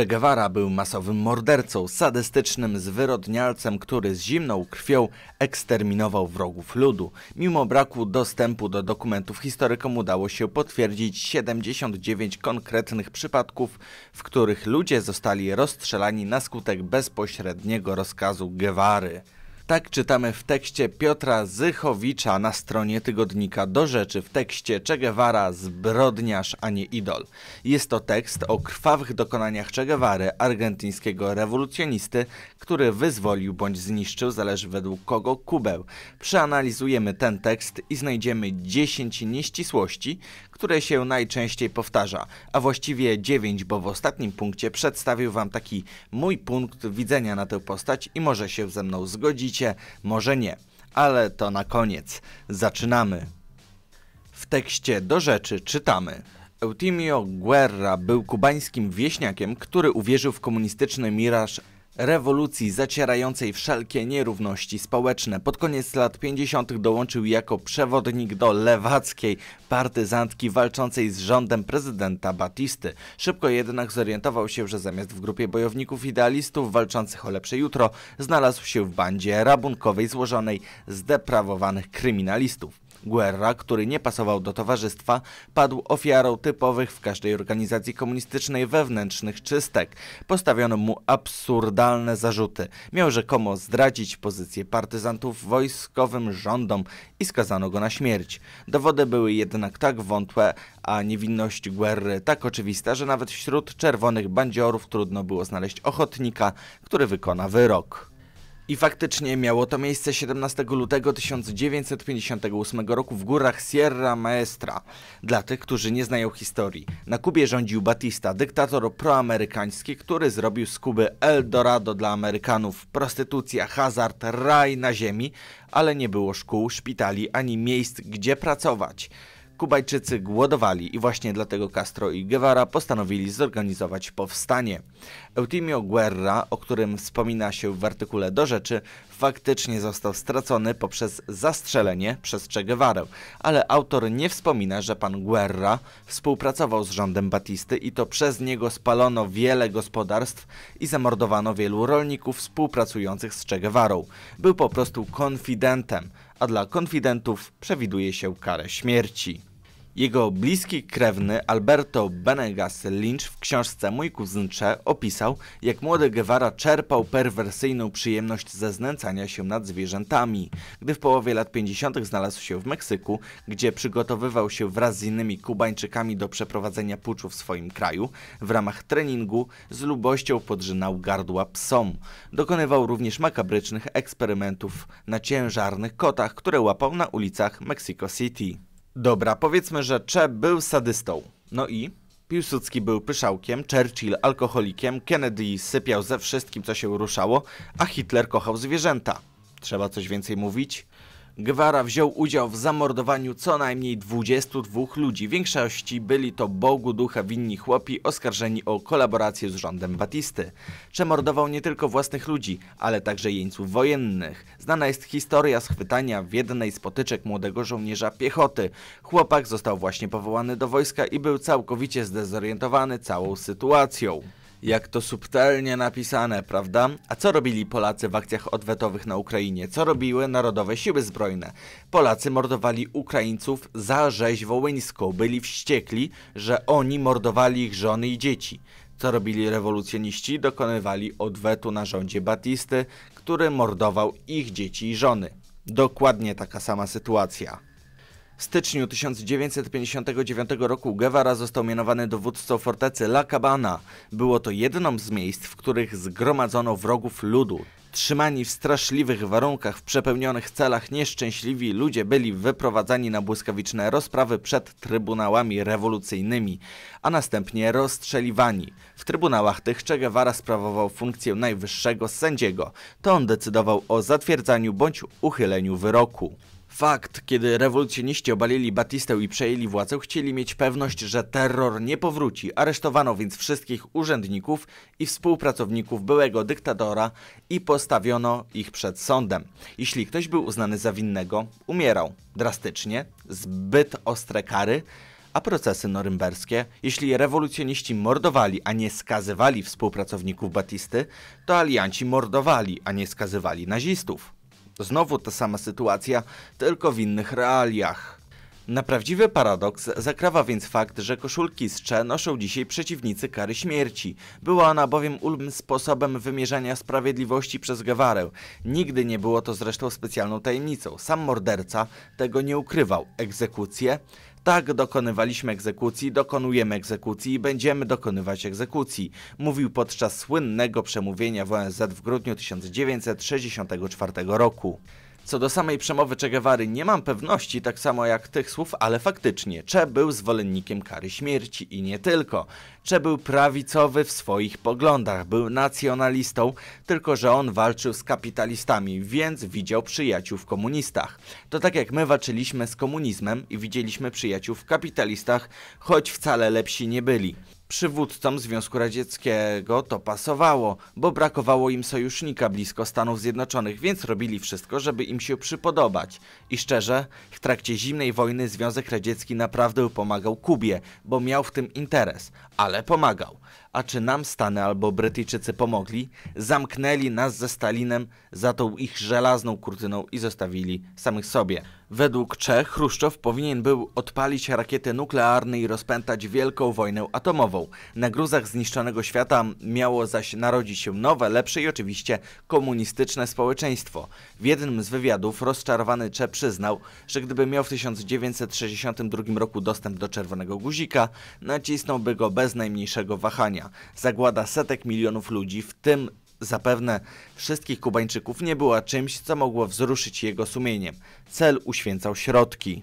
Che Guevara był masowym mordercą, sadystycznym zwyrodnialcem, który z zimną krwią eksterminował wrogów ludu. Mimo braku dostępu do dokumentów historykom udało się potwierdzić 79 konkretnych przypadków, w których ludzie zostali rozstrzelani na skutek bezpośredniego rozkazu Guevary. Tak czytamy w tekście Piotra Zychowicza na stronie tygodnika Do Rzeczy w tekście Che Guevara zbrodniarz, a nie idol. Jest to tekst o krwawych dokonaniach Che Guevary, argentyńskiego rewolucjonisty, który wyzwolił bądź zniszczył, zależy według kogo, Kubę. Przeanalizujemy ten tekst i znajdziemy 10 nieścisłości, które się najczęściej powtarza, a właściwie 9, bo w ostatnim punkcie przedstawił Wam taki mój punkt widzenia na tę postać i może się ze mną może nie. Ale to na koniec. Zaczynamy. W tekście do rzeczy czytamy. Eutimio Guerra był kubańskim wieśniakiem, który uwierzył w komunistyczny miraż rewolucji zacierającej wszelkie nierówności społeczne. Pod koniec lat 50. dołączył jako przewodnik do lewackiej partyzantki walczącej z rządem prezydenta Batisty. Szybko jednak zorientował się, że zamiast w grupie bojowników idealistów walczących o lepsze jutro, znalazł się w bandzie rabunkowej złożonej z deprawowanych kryminalistów. Guerra, który nie pasował do towarzystwa, padł ofiarą typowych w każdej organizacji komunistycznej wewnętrznych czystek. Postawiono mu absurdalne zarzuty. Miał rzekomo zdradzić pozycję partyzantów wojskowym rządom i skazano go na śmierć. Dowody były jednak tak wątłe, a niewinność Guerry tak oczywista, że nawet wśród czerwonych bandziorów trudno było znaleźć ochotnika, który wykona wyrok. I faktycznie miało to miejsce 17 lutego 1958 roku w górach Sierra Maestra. Dla tych, którzy nie znają historii, na Kubie rządził Batista, dyktator proamerykański, który zrobił z Kuby Eldorado dla Amerykanów, prostytucja, hazard, raj na ziemi, ale nie było szkół, szpitali ani miejsc, gdzie pracować. Kubajczycy głodowali i właśnie dlatego Castro i Guevara postanowili zorganizować powstanie. Eutimio Guerra, o którym wspomina się w artykule do rzeczy, faktycznie został stracony poprzez zastrzelenie przez Che Guevarę, ale autor nie wspomina, że pan Guerra współpracował z rządem Batisty i to przez niego spalono wiele gospodarstw i zamordowano wielu rolników współpracujących z Che Guevarą. Był po prostu konfidentem, a dla konfidentów przewiduje się karę śmierci. Jego bliski krewny Alberto Benegas Lynch w książce Mój kuzyn Cze opisał, jak młody Guevara czerpał perwersyjną przyjemność ze znęcania się nad zwierzętami. Gdy w połowie lat 50. znalazł się w Meksyku, gdzie przygotowywał się wraz z innymi Kubańczykami do przeprowadzenia puczu w swoim kraju, w ramach treningu z lubością podrzynał gardła psom. Dokonywał również makabrycznych eksperymentów na ciężarnych kotach, które łapał na ulicach Mexico City. Dobra, powiedzmy, że Cze był sadystą. No i? Piłsudski był pyszałkiem, Churchill alkoholikiem, Kennedy sypiał ze wszystkim, co się ruszało, a Hitler kochał zwierzęta. Trzeba coś więcej mówić? Gwara wziął udział w zamordowaniu co najmniej 22 ludzi. W większości byli to Bogu ducha winni chłopi oskarżeni o kolaborację z rządem Batisty. Przemordował nie tylko własnych ludzi, ale także jeńców wojennych. Znana jest historia schwytania w jednej z potyczek młodego żołnierza piechoty. Chłopak został właśnie powołany do wojska i był całkowicie zdezorientowany całą sytuacją. Jak to subtelnie napisane, prawda? A co robili Polacy w akcjach odwetowych na Ukrainie? Co robiły narodowe siły zbrojne? Polacy mordowali Ukraińców za rzeź wołyńską. Byli wściekli, że oni mordowali ich żony i dzieci. Co robili rewolucjoniści? Dokonywali odwetu na rządzie Batisty, który mordował ich dzieci i żony. Dokładnie taka sama sytuacja. W styczniu 1959 roku Guevara został mianowany dowódcą fortecy La Cabana. Było to jedną z miejsc, w których zgromadzono wrogów ludu. Trzymani w straszliwych warunkach, w przepełnionych celach, nieszczęśliwi ludzie byli wyprowadzani na błyskawiczne rozprawy przed trybunałami rewolucyjnymi, a następnie rozstrzeliwani. W trybunałach tych Che Guevara sprawował funkcję najwyższego sędziego. To on decydował o zatwierdzaniu bądź uchyleniu wyroku. Fakt, kiedy rewolucjoniści obalili Batistę i przejęli władzę, chcieli mieć pewność, że terror nie powróci. Aresztowano więc wszystkich urzędników i współpracowników byłego dyktatora i postawiono ich przed sądem. Jeśli ktoś był uznany za winnego, umierał drastycznie, zbyt ostre kary, A procesy norymberskie? Jeśli rewolucjoniści mordowali, a nie skazywali współpracowników Batisty, to alianci mordowali, a nie skazywali nazistów. Znowu ta sama sytuacja, tylko w innych realiach. Na prawdziwy paradoks zakrawa więc fakt, że koszulki z Cze noszą dzisiaj przeciwnicy kary śmierci. Była ona bowiem ulm sposobem wymierzania sprawiedliwości przez Gewarę. Nigdy nie było to zresztą specjalną tajemnicą. Sam morderca tego nie ukrywał. Egzekucje? Tak, dokonywaliśmy egzekucji, dokonujemy egzekucji i będziemy dokonywać egzekucji, mówił podczas słynnego przemówienia w ONZ w grudniu 1964 roku. Co do samej przemowy Che Guevary nie mam pewności, tak samo jak tych słów, ale faktycznie Che był zwolennikiem kary śmierci i nie tylko. Che był prawicowy w swoich poglądach, był nacjonalistą, tylko że on walczył z kapitalistami, więc widział przyjaciół w komunistach. To tak jak my walczyliśmy z komunizmem i widzieliśmy przyjaciół w kapitalistach, choć wcale lepsi nie byli. Przywódcom Związku Radzieckiego to pasowało, bo brakowało im sojusznika blisko Stanów Zjednoczonych, więc robili wszystko, żeby im się przypodobać. I szczerze, w trakcie zimnej wojny Związek Radziecki naprawdę pomagał Kubie, bo miał w tym interes, ale pomagał. A czy nam Stany albo Brytyjczycy pomogli? Zamknęli nas ze Stalinem za tą ich żelazną kurtyną i zostawili samych sobie. Według Czech Chruszczow powinien był odpalić rakiety nuklearne i rozpętać wielką wojnę atomową. Na gruzach zniszczonego świata miało zaś narodzić się nowe, lepsze i oczywiście komunistyczne społeczeństwo. W jednym z wywiadów rozczarowany Cze przyznał, że gdyby miał w 1962 roku dostęp do czerwonego guzika, nacisnąłby go bez najmniejszego wahania. Zagłada setek milionów ludzi, w tym zapewne wszystkich Kubańczyków, nie była czymś, co mogło wzruszyć jego sumieniem. Cel uświęcał środki.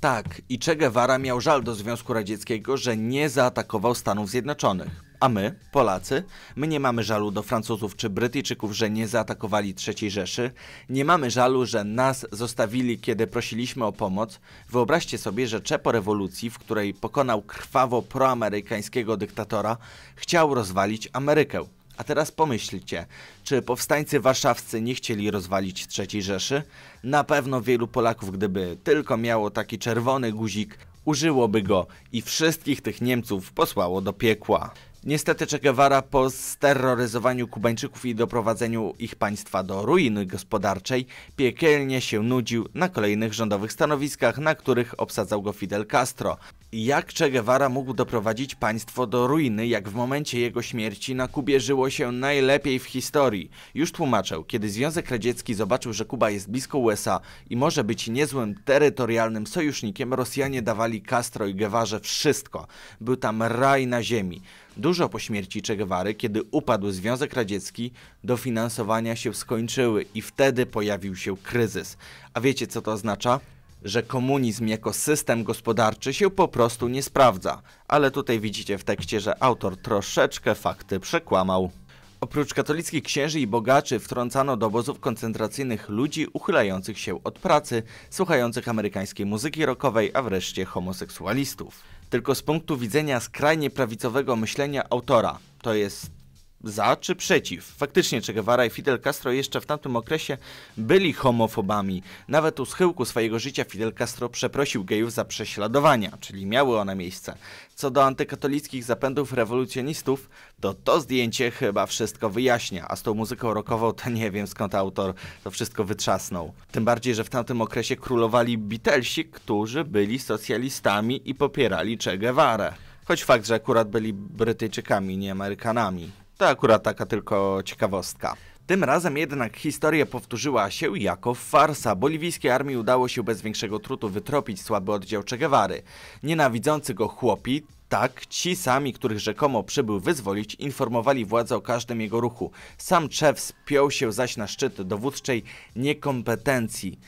Tak, i Che Guevara miał żal do Związku Radzieckiego, że nie zaatakował Stanów Zjednoczonych. A my, Polacy, my nie mamy żalu do Francuzów czy Brytyjczyków, że nie zaatakowali III Rzeszy. Nie mamy żalu, że nas zostawili, kiedy prosiliśmy o pomoc. Wyobraźcie sobie, że Cze po rewolucji, w której pokonał krwawo proamerykańskiego dyktatora, chciał rozwalić Amerykę. A teraz pomyślcie, czy powstańcy warszawscy nie chcieli rozwalić III Rzeszy? Na pewno wielu Polaków, gdyby tylko miało taki czerwony guzik, użyłoby go i wszystkich tych Niemców posłało do piekła. Niestety Che Guevara po steroryzowaniu Kubańczyków i doprowadzeniu ich państwa do ruiny gospodarczej piekielnie się nudził na kolejnych rządowych stanowiskach, na których obsadzał go Fidel Castro. Jak Che Guevara mógł doprowadzić państwo do ruiny, jak w momencie jego śmierci na Kubie żyło się najlepiej w historii? Już tłumaczę, kiedy Związek Radziecki zobaczył, że Kuba jest blisko USA i może być niezłym terytorialnym sojusznikiem, Rosjanie dawali Castro i Guevarze wszystko. Był tam raj na ziemi. Dużo po śmierci Che Guevary, kiedy upadł Związek Radziecki, dofinansowania się skończyły i wtedy pojawił się kryzys. A wiecie co to oznacza? Że komunizm jako system gospodarczy się po prostu nie sprawdza. Ale tutaj widzicie w tekście, że autor troszeczkę fakty przekłamał. Oprócz katolickich księży i bogaczy wtrącano do obozów koncentracyjnych ludzi uchylających się od pracy, słuchających amerykańskiej muzyki rockowej, a wreszcie homoseksualistów. Tylko z punktu widzenia skrajnie prawicowego myślenia autora, to jest za czy przeciw? Faktycznie Che Guevara i Fidel Castro jeszcze w tamtym okresie byli homofobami. Nawet u schyłku swojego życia Fidel Castro przeprosił gejów za prześladowania, czyli miały one miejsce. Co do antykatolickich zapędów rewolucjonistów, to to zdjęcie chyba wszystko wyjaśnia, a z tą muzyką rockową to nie wiem skąd autor to wszystko wytrzasnął. Tym bardziej, że w tamtym okresie królowali Beatlesi, którzy byli socjalistami i popierali Che Guevara. Choć fakt, że akurat byli Brytyjczykami, nie Amerykanami. To akurat taka tylko ciekawostka. Tym razem jednak historia powtórzyła się jako farsa. Boliwijskiej armii udało się bez większego trutu wytropić słaby oddział Che Guevary. Nienawidzący go chłopi, tak, ci sami, których rzekomo przybył wyzwolić, informowali władzę o każdym jego ruchu. Sam Che spiął się zaś na szczyt dowódczej niekompetencji.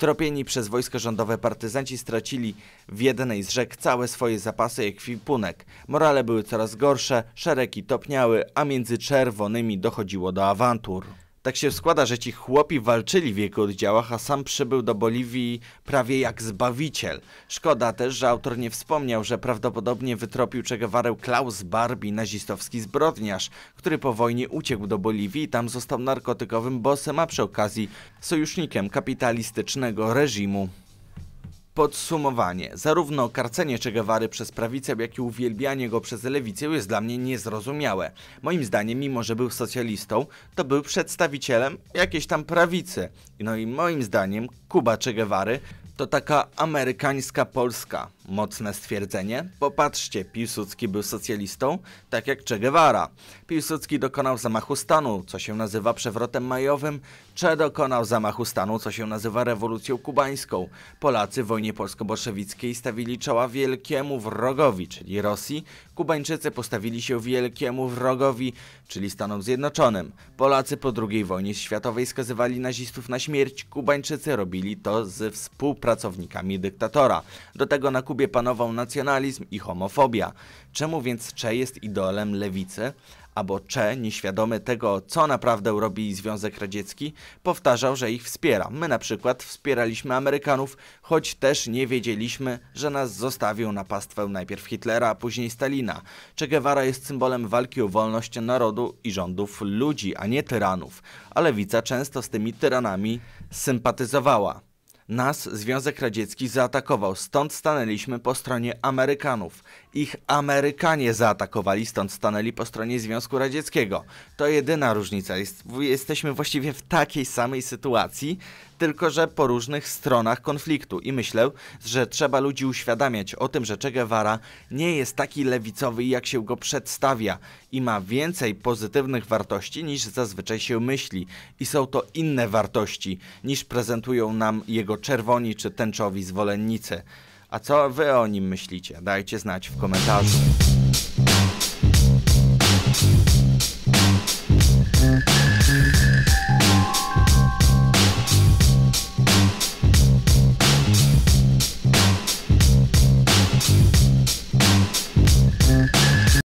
Tropieni przez wojsko rządowe partyzanci stracili w jednej z rzek całe swoje zapasy ekwipunek. Morale były coraz gorsze, szeregi topniały, a między czerwonymi dochodziło do awantur. Tak się składa, że ci chłopi walczyli w jego oddziałach, a sam przybył do Boliwii prawie jak zbawiciel. Szkoda też, że autor nie wspomniał, że prawdopodobnie wytropił Che Klaus Barbie, nazistowski zbrodniarz, który po wojnie uciekł do Boliwii i tam został narkotykowym bossem, a przy okazji sojusznikiem kapitalistycznego reżimu. Podsumowanie. Zarówno karcenie Che Guevary przez prawicę, jak i uwielbianie go przez lewicę jest dla mnie niezrozumiałe. Moim zdaniem, mimo że był socjalistą, to był przedstawicielem jakiejś tam prawicy. No i moim zdaniem Kuba Che Guevary to taka amerykańska Polska. Mocne stwierdzenie. Popatrzcie, Piłsudski był socjalistą, tak jak Che Guevara. Piłsudski dokonał zamachu stanu, co się nazywa przewrotem majowym. Che dokonał zamachu stanu, co się nazywa rewolucją kubańską. Polacy w wojnie polsko-bolszewickiej stawili czoła wielkiemu wrogowi, czyli Rosji. Kubańczycy postawili się wielkiemu wrogowi, czyli Stanom Zjednoczonym. Polacy po II wojnie światowej skazywali nazistów na śmierć. Kubańczycy robili to z współpracownikami dyktatora. Do tego na Kubie panował nacjonalizm i homofobia. Czemu więc Cze jest idolem lewicy? Albo Cze, nieświadomy tego, co naprawdę robi Związek Radziecki, powtarzał, że ich wspiera. My na przykład wspieraliśmy Amerykanów, choć też nie wiedzieliśmy, że nas zostawią na pastwę najpierw Hitlera, a później Stalina. Che Guevara jest symbolem walki o wolność narodu i rządów ludzi, a nie tyranów. A lewica często z tymi tyranami sympatyzowała. Nas Związek Radziecki zaatakował, stąd stanęliśmy po stronie Amerykanów. Ich Amerykanie zaatakowali, stąd stanęli po stronie Związku Radzieckiego. To jedyna różnica. Jest, jesteśmy właściwie w takiej samej sytuacji, tylko że po różnych stronach konfliktu. I myślę, że trzeba ludzi uświadamiać o tym, że Che Guevara nie jest taki lewicowy, jak się go przedstawia i ma więcej pozytywnych wartości niż zazwyczaj się myśli. I są to inne wartości niż prezentują nam jego czerwoni czy tęczowi zwolennicy. A co wy o nim myślicie? Dajcie znać w komentarzu.